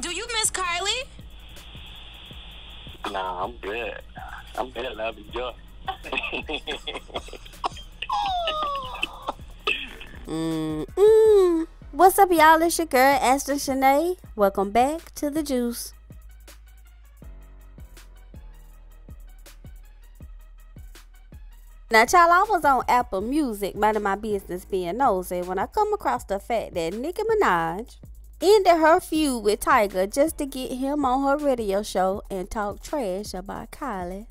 Do you miss Kylie? Nah, I'm good. I'm good. Love and joy. Mm-mm. What's up, y'all? It's your girl, Astin Shanae. Welcome back to The Juice. Now, child, I was on Apple Music, minding my business being nosy, when I come across the fact that Nicki Minaj ended her feud with Tyga just to get him on her radio show and talk trash about Kylie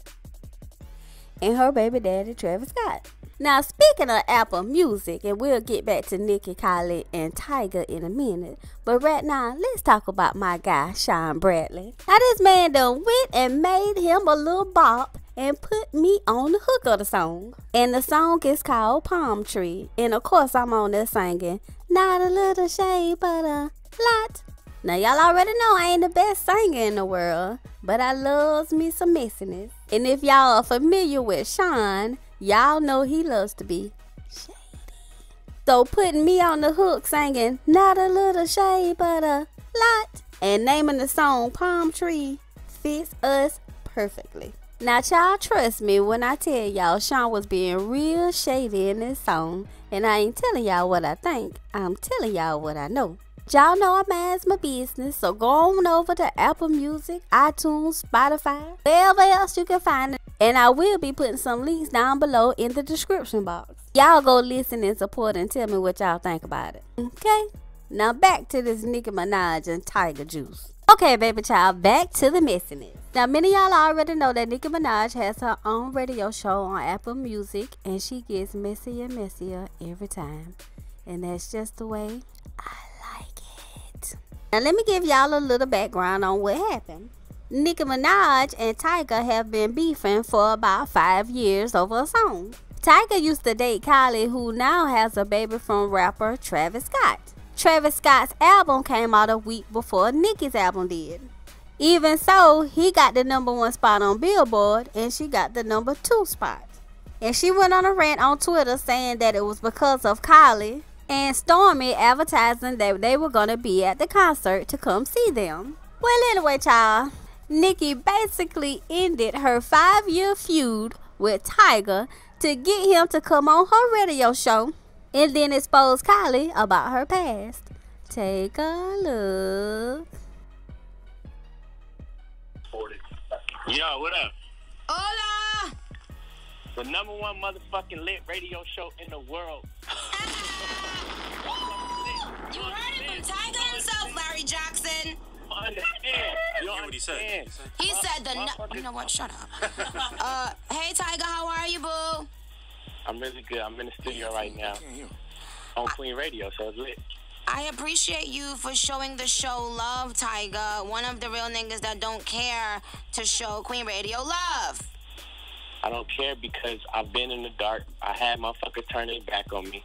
and her baby daddy, Travis Scott. Now, speaking of Apple Music, and we'll get back to Nicki, Kylie, and Tyga in a minute, but right now, let's talk about my guy, Sean Bradley. Now, this man done went and made him a little bop and put me on the hook of the song. And the song is called Palm Tree. And of course, I'm on there singing, Not a little shade, but a lot. Now, y'all already know I ain't the best singer in the world, but I loves me some messiness. And if y'all are familiar with Sean, y'all know he loves to be shady. So putting me on the hook singing, not a little shade, but a lot, and naming the song Palm Tree fits us perfectly. Now, y'all trust me when I tell y'all Sean was being real shady in this song, and I ain't telling y'all what I think, I'm telling y'all what I know. Y'all know I manage my business, so go on over to Apple Music, iTunes, Spotify, wherever else you can find it. And I will be putting some links down below in the description box. Y'all go listen and support and tell me what y'all think about it. Okay? Now back to this Nicki Minaj and Tyga Juice. Okay, baby child, back to the messiness. Now, many y'all already know that Nicki Minaj has her own radio show on Apple Music, and she gets messier and messier every time. And that's just the way I now let me give y'all a little background on what happened. Nicki Minaj and Tyga have been beefing for about five years over a song. Tyga used to date Kylie, who now has a baby from rapper Travis Scott. Travis Scott's album came out a week before Nicki's album did. Even so, he got the number one spot on Billboard and she got the number two spot. And she went on a rant on Twitter saying that it was because of Kylie and Stormi advertising that they were going to be at the concert to come see them. Well, anyway, child, Nicki basically ended her five year feud with Tyga to get him to come on her radio show and then expose Kylie about her past. Take a look. Yo, what up? Hola! The number one motherfucking lit radio show in the world. You heard it from Tyga himself, Larry Jackson. Understand? You don't what he said. He said the. Nu- you know what? Shut up. uh, hey Tyga, how are you, boo? I'm really good. I'm in the studio right now Can't hear him. on Queen Radio, so it's lit. I appreciate you for showing the show love, Tyga. One of the real niggas that don't care to show Queen Radio love. I don't care because I've been in the dark. I had motherfuckers turn their back on me,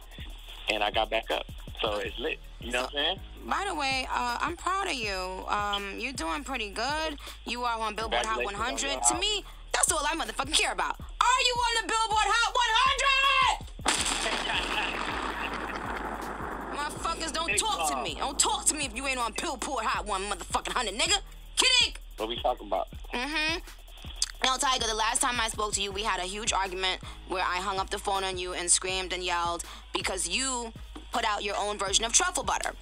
and I got back up. So it's lit. You know what I'm saying? By the way, uh, I'm proud of you. Um, you're doing pretty good. You are on Billboard Hot 100. on To me, that's all I motherfucking care about. Are you on the Billboard Hot 100? Motherfuckers, don't Big talk to me. Don't talk to me if you ain't on Billboard Hot 1 motherfucking 100, nigga. Kidding. What we talking about? Mm-hmm. Now, Tyga, the last time I spoke to you, we had a huge argument where I hung up the phone on you and screamed and yelled because you put out your own version of truffle butter.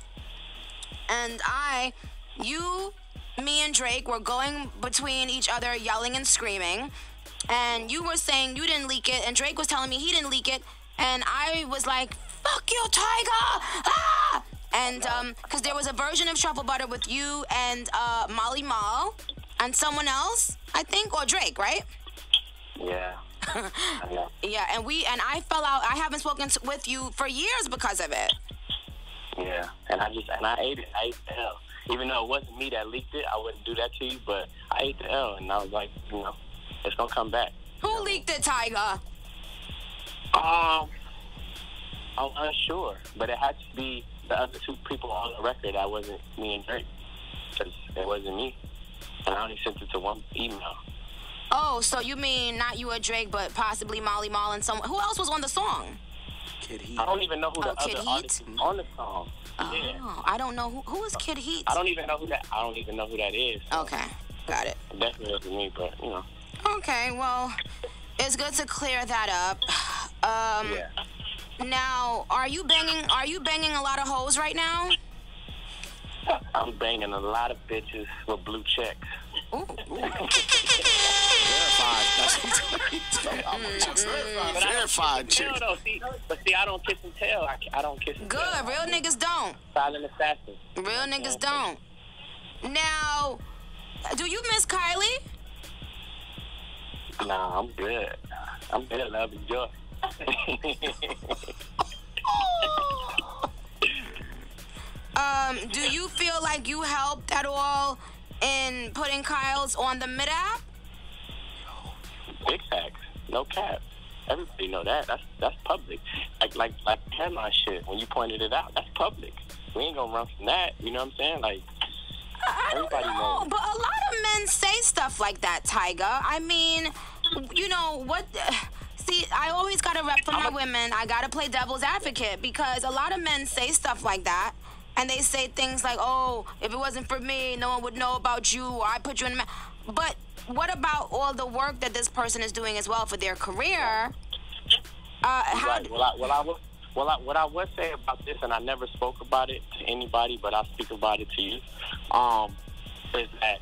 And I, you, me, and Drake were going between each other, yelling and screaming. And you were saying you didn't leak it, and Drake was telling me he didn't leak it. And I was like, fuck you, Tyga! Ah! And, um, because there was a version of truffle butter with you and, uh, Molly Mall and someone else, I think, or Drake, right? Yeah. Know. Yeah, and we, and I fell out. I haven't spoken to, with you for years because of it. Yeah. And I just and I ate it. I ate the L. Even though it wasn't me that leaked it, I wouldn't do that to you. But I ate the L, and I was like, you know, it's gonna come back. Who leaked it, Tyga? Um, I'm unsure, but it had to be the other two people on the record. That wasn't me and Drake, because it wasn't me. And I only sent it to one email. Oh, so you mean not you or Drake, but possibly Molly Mall and someone. Who else was on the song? Kid Heat. I don't even know who the Oh, Kid other Heat? artist is on the song. Yeah. Oh, I don't know who who is Kid Heat. I don't even know who that. I don't even know who that is. So Okay, got it. it Definitely wasn't me, but you know. Okay, well, it's good to clear that up. Um, Yeah. now, are you banging? Are you banging a lot of hoes right now? I'm banging a lot of bitches with blue checks. Ooh, ooh. Verified. That's I'm just But I don't verified chick. and tell, though. See, but see, I don't kiss and tell. I, I don't kiss and Good. tell. Real niggas don't. Silent assassin. Real niggas don't. Now, do you miss Kylie? Nah, I'm good. I'm good. Love and joy. Um, do you feel like you helped at all in putting Kyle's on the mid app? Big facts. No cap. Everybody know that. That's that's public. Like like like headline shit. When you pointed it out, that's public. We ain't gonna run from that. You know what I'm saying? Like I don't Everybody know, knows. but a lot of men say stuff like that, Tyga. I mean, you know what? See, I always gotta rep for my women. I gotta play devil's advocate because a lot of men say stuff like that, and they say things like, "Oh, if it wasn't for me, no one would know about you, or I put you in." A ma-. But what about all the work that this person is doing as well for their career? Uh, how? Right. Well, I, well, I well, I, what I would say about this, and I never spoke about it to anybody, but I'll speak about it to you, um, is that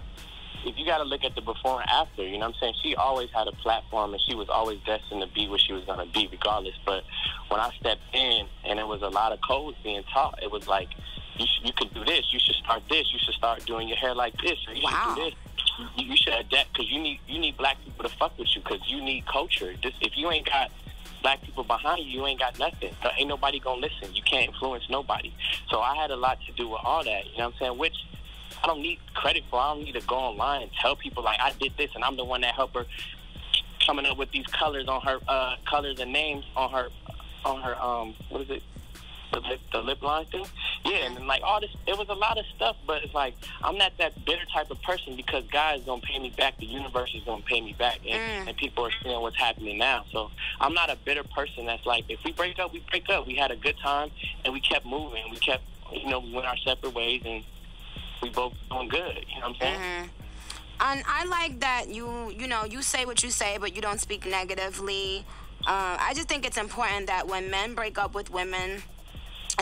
if you got to look at the before and after, you know what I'm saying? She always had a platform, and she was always destined to be what she was going to be, regardless. But when I stepped in, and there was a lot of codes being taught, it was like, you, should, you could do this, you should start this, you should start doing your hair like this, or you Wow. should do this. You, should adapt because you need you need black people to fuck with you because you need culture. This if you ain't got black people behind you, you ain't got nothing. There ain't nobody gonna listen. You can't influence nobody. So I had a lot to do with all that. You know what I'm saying? Which I don't need credit for. I don't need to go online and tell people like I did this and I'm the one that helped her coming up with these colors on her uh colors and names on her on her um what is it the lip, the lip line thing yeah and then like all this it was a lot of stuff but it's like i'm not that bitter type of person because god is gonna pay me back the universe is gonna pay me back and, Mm. and people are seeing what's happening now so i'm not a bitter person that's like if we break up we break up we had a good time and we kept moving we kept you know we went our separate ways and we both doing good you know what i'm saying Mhm. And I like that you, you know, you say what you say, but you don't speak negatively. Uh, I just think it's important that when men break up with women,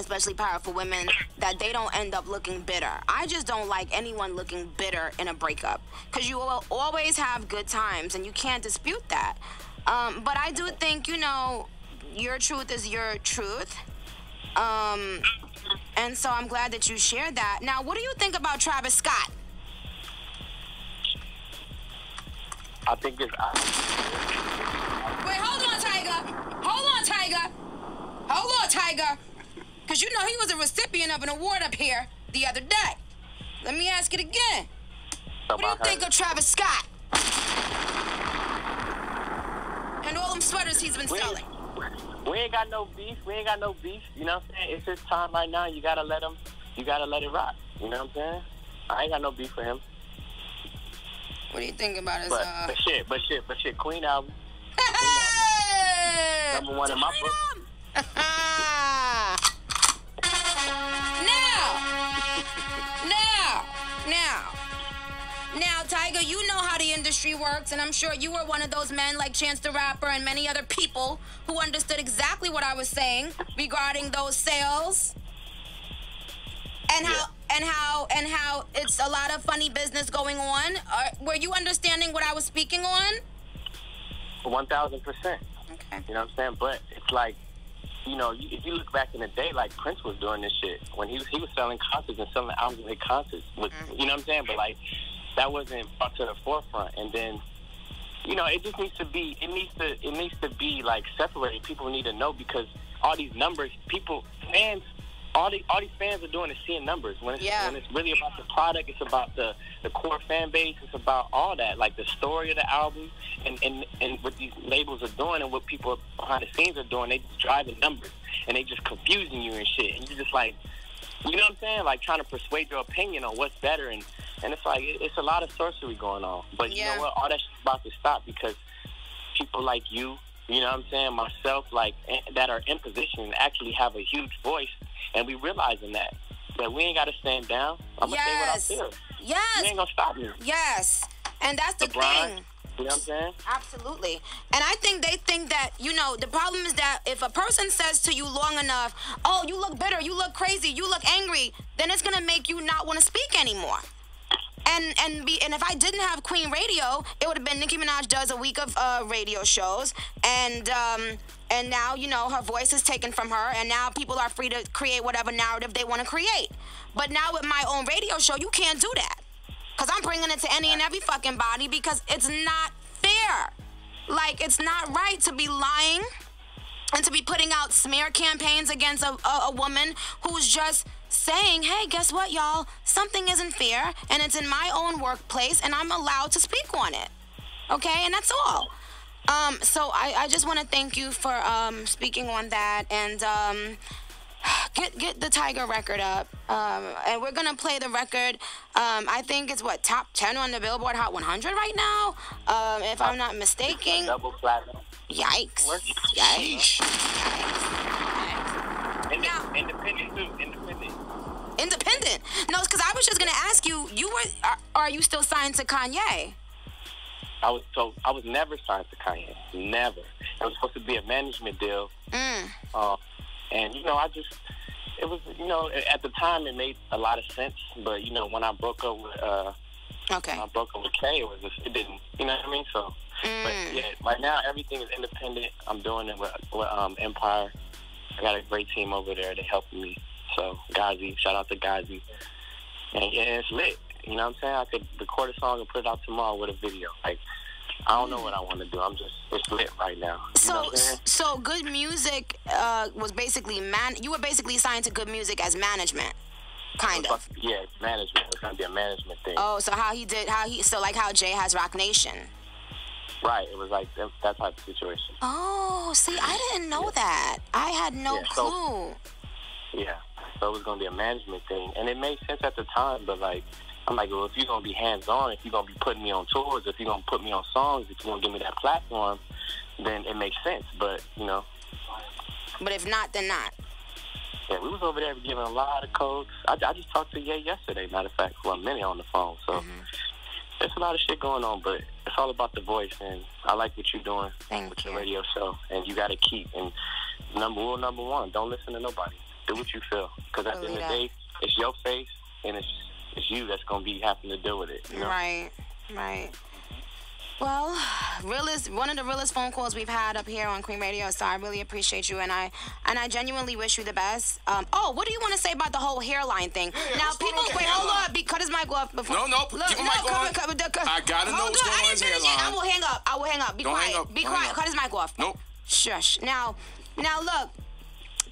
especially powerful women, that they don't end up looking bitter. I just don't like anyone looking bitter in a breakup because you will always have good times and you can't dispute that. Um, but I do think, you know, your truth is your truth. Um, and so I'm glad that you shared that. Now, what do you think about Travis Scott? i think it's I, Wait, hold on, Tyga. Hold on, Tyga. Hold on, Tyga. Because you know he was a recipient of an award up here the other day. Let me ask it again. What do you think of Travis Scott? And all them sweaters he's been We selling. We ain't got no beef. We ain't got no beef. You know what I'm saying? It's his time right now. You gotta let him. You gotta let it rock. You know what I'm saying? I ain't got no beef for him. What do you think about his, But, uh... but shit, but shit, but shit. Queen album. Hey! Number one in my book. you know how the industry works, and I'm sure you were one of those men like Chance the Rapper and many other people who understood exactly what I was saying regarding those sales and how and how and how it's a lot of funny business going on. Uh, were you understanding what I was speaking on? One thousand percent. Okay. You know what I'm saying? But it's like, you know, you, if you look back in the day, like Prince was doing this shit when he was he was selling concerts and selling albums hit concerts with, you know what I'm saying? But like, that wasn't brought to the forefront. And then, you know, it just needs to be, it needs to, it needs to be like separated. People need to know because all these numbers, people, fans. All, the, all these fans are doing is seeing numbers. When it's, Yeah. when it's really about the product, it's about the, the core fan base. It's about all that, like the story of the album, and, and and what these labels are doing, and what people behind the scenes are doing. They just driving numbers, and they just confusing you and shit. And you're just like, you know what I'm saying? Like trying to persuade your opinion on what's better, and and it's like it's a lot of sorcery going on. But you know what? All that shit's about to stop because people like you, you know what I'm saying, myself, like eh, that are in position and actually have a huge voice, and we realizing that that we ain't got to stand down. I'm gonna Yes. say what I feel. You Yes. ain't gonna stop me. Yes. And that's the LeBron, thing. you know what I'm saying? Absolutely. And I think they think that, you know, the problem is that if a person says to you long enough, oh, you look bitter, you look crazy, you look angry, then it's going to make you not want to speak anymore. And and be and if I didn't have Queen Radio, it would have been Nicki Minaj does a week of uh, radio shows, and um, and now you know her voice is taken from her, and now people are free to create whatever narrative they want to create. But now with my own radio show, you can't do that, cause I'm bringing it to any and every fucking body because it's not fair. Like it's not right to be lying and to be putting out smear campaigns against a, a, a woman who's just saying, hey, guess what, y'all? Something isn't fair, and it's in my own workplace, and I'm allowed to speak on it. Okay, and that's all. Um, so I, I just want to thank you for um, speaking on that, and um, get get the Tyga record up. Um, and we're gonna play the record. Um, I think it's what top ten on the Billboard Hot 100 right now, um, if I'm not mistaken. Double platinum. Yikes! Yikes! Yikes. Independent too. Independent. Independent. No, because I was just gonna ask you. You were. Are, are you still signed to Kanye? I was so I was never signed to Kanye. Never. It was supposed to be a management deal. Mm. Uh, and you know, I just it was you know at the time it made a lot of sense, but you know when I broke up with uh Okay. I broke up with Kay, it was just, it didn't you know what I mean? So, but Mm. yeah, right now everything is independent. I'm doing it with, with um, Empire. I got a great team over there. They helping me. So Ghazi, shout out to Ghazi. And yeah, it's lit. You know what I'm saying? I could record a song and put it out tomorrow with a video. Like I don't know what I want to do. I'm just it's lit right now. You So, what I'm saying? so good music uh, was basically man. You were basically signed to good music as management, kind of. Yeah, it's management. It's gonna be a management thing. Oh, so how he did? How he? So like how Jay has Roc Nation. Right. It was like that, that type of situation. Oh, see, I didn't know that. I had no Yeah, so- clue. Yeah. So it was gonna be a management thing, and it made sense at the time. But like, I'm like, well, if you're gonna be hands on, if you're gonna be putting me on tours, if you're gonna put me on songs, if you're gonna give me that platform, then it makes sense. But you know, But if not, then not. yeah, we was over there giving a lot of codes. I, I just talked to Ye yesterday, matter of fact, for a minute on the phone. So Mm-hmm. There's a lot of shit going on, but it's all about the voice, and I like what you're doing Thank with you. your radio show, and you got to keep and number rule number one, don't listen to nobody. Do what you feel, because at the end of the day, it's your face, and it's it's you that's gonna be having to deal with it. You know? Right, right. Well, realest one of the realest phone calls we've had up here on Queen Radio. So I really appreciate you, and I and I genuinely wish you the best. Um, oh, what do you want to say about the whole hairline thing? now, people, wait, the hold hairline? on, be, cut his mic off before. No, no, Look, keep no, mic cover- on. cover the- co- I gotta know what's going I on didn't his finish it. I will hang up. I will hang up. Be Don't quiet. up. Be Don't quiet. Cut his mic off. Nope. Shush. Now, now look.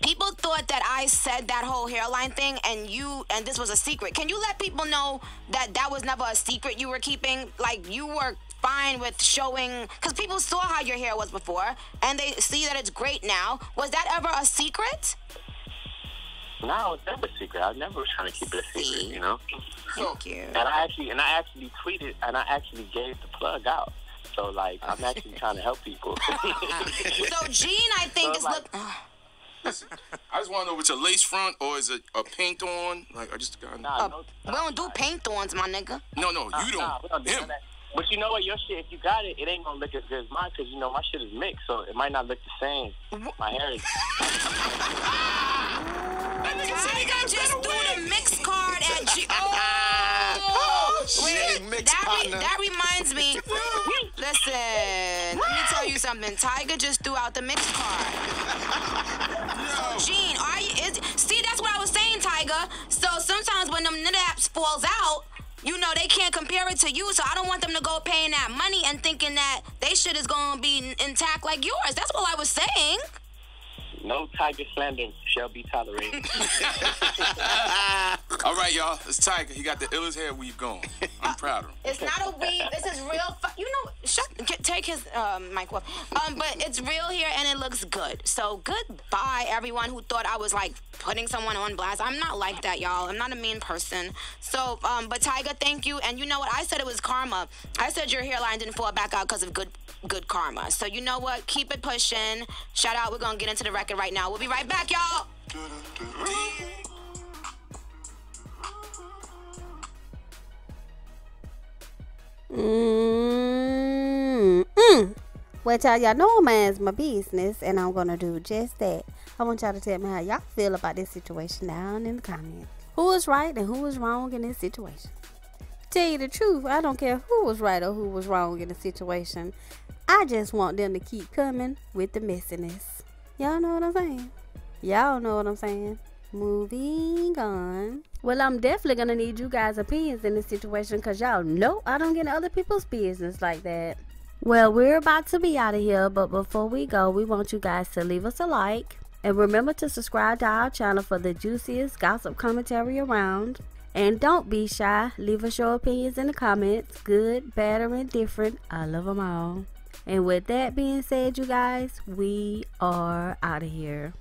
People thought that I said that whole hairline thing, and you and this was a secret. Can you let people know that that was never a secret you were keeping? Like you were fine with showing, because people saw how your hair was before, and they see that it's great now. Was that ever a secret? No, it's never a secret. I never was trying to keep it a secret. See? You know. Thank you. And I actually and I actually tweeted and I actually gave the plug out. So like I'm actually trying to help people. So Gene, I think So, is like- look. I just want to know if it's a lace front or is it a paint on? Like I just got. Nah, Uh, no- we don't do paint thorns, my nigga. no, no, you don't. Nah, we don't do Him. That. But you know what? Your shit, if you got it, it ain't gonna look as good as mine because you know my shit is mixed, so it might not look the same. My hair is. That nigga Tyga just better threw the wig. mix card at G. Oh, oh Jay mix that, partner. that reminds me. Listen, let me tell you something. Tyga just threw out the mix card. Yo. Gene, are you? Is, see, that's what I was saying, Tyga. So sometimes when them apps falls out. You know they can't compare it to you, so I don't want them to go paying that money and thinking that they shit is gonna be intact like yours. That's what I was saying. No Tyga slander shall be tolerated. All right, y'all. It's Tyga. He got the illest hair weave going. I'm proud of him. It's not a weave. This is real. Fu- you know, shut. Get, take his um, mic off. Um, but it's real here and it looks good. So goodbye, everyone who thought I was like putting someone on blast. I'm not like that, y'all. I'm not a mean person. So, um, but Tyga, thank you. And you know what? I said it was karma. I said your hairline didn't fall back out because of good, good karma. So you know what? Keep it pushing. Shout out. We're gonna get into the record right now. We'll be right back, y'all. Mm-mm. Well, y'all, y'all know man's my business, and I'm gonna do just that. I want y'all to tell me how y'all feel about this situation down in the comments. Who was right and who was wrong in this situation? Tell you the truth, I don't care who was right or who was wrong in the situation. I just want them to keep coming with the messiness. Y'all know what I'm saying? Y'all know what I'm saying? Moving on. Well, I'm definitely gonna need you guys' opinions in this situation because y'all know I don't get other people's business like that. Well, we're about to be out of here, but before we go, we want you guys to leave us a like and remember to subscribe to our channel for the juiciest gossip commentary around. And don't be shy, leave us your opinions in the comments good, bad, or indifferent. I love them all. And with that being said, you guys, we are out of here.